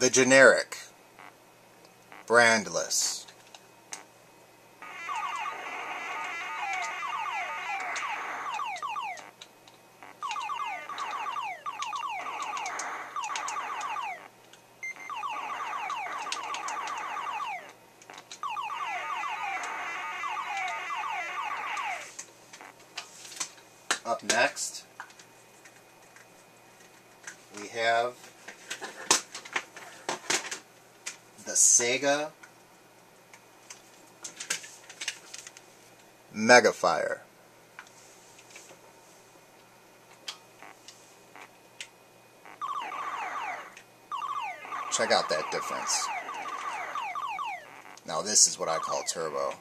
The generic. Brandless. Up next, we have the Sega Megafire. Check out that difference. Now this is what I call turbo.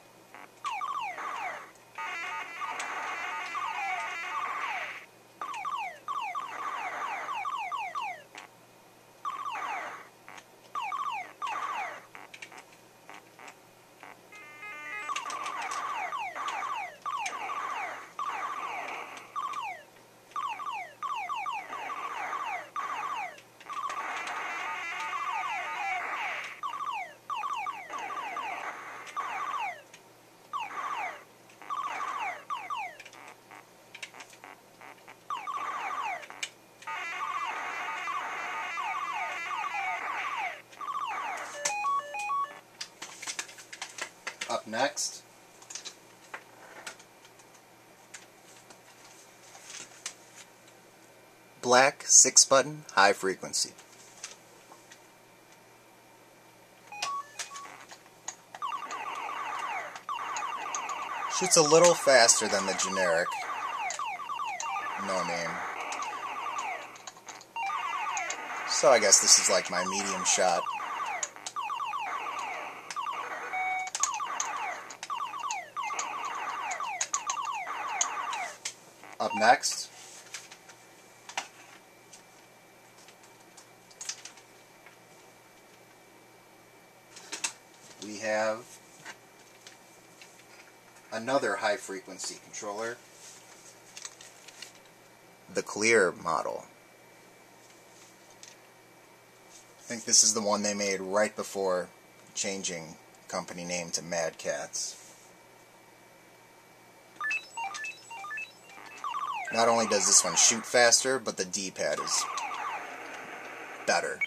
Next, black six button high frequency. Shoots a little faster than the generic. No name. So I guess this is like my medium shot. Up next, we have another high frequency controller, the Clear model. I think this is the one they made right before changing company name to Mad Catz. Not only does this one shoot faster, but the D-pad is better.